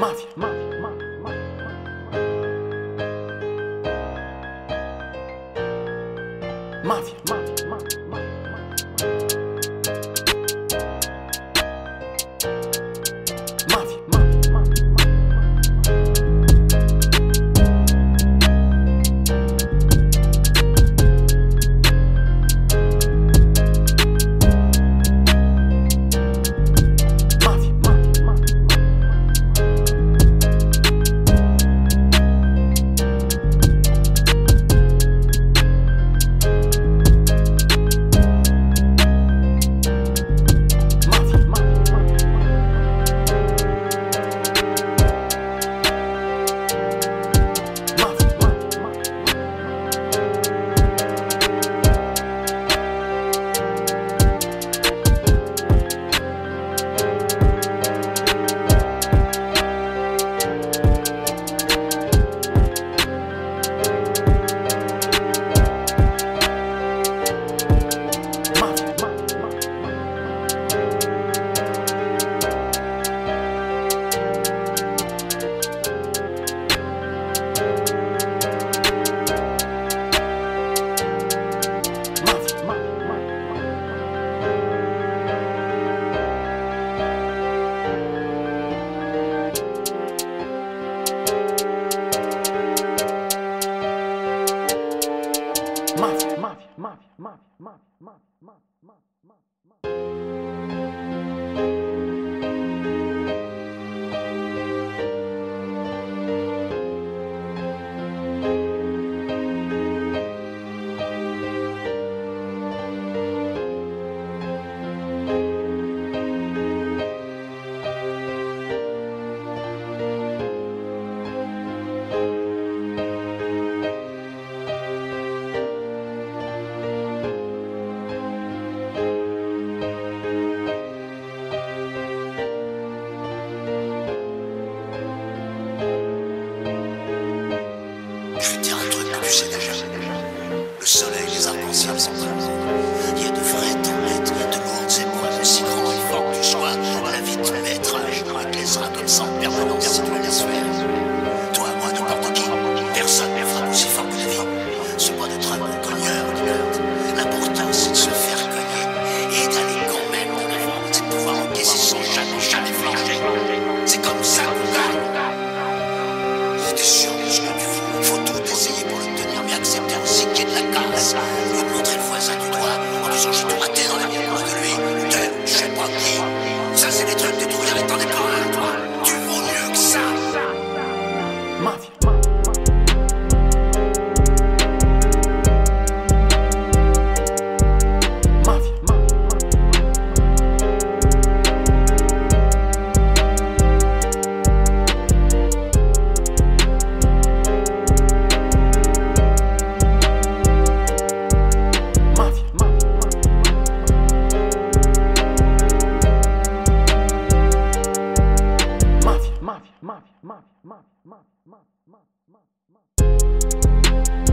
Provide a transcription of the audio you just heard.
骂街骂街骂街骂街骂街 mafia, mafia, mafia, mafia, mafia, mafia, mafia, mafia. mafia. tu sais déjà. Le soleil, les arcs-en-ciel sont prêts. mafia, mafia, mafia, mafia, mafia, mafia, mafia. mafia.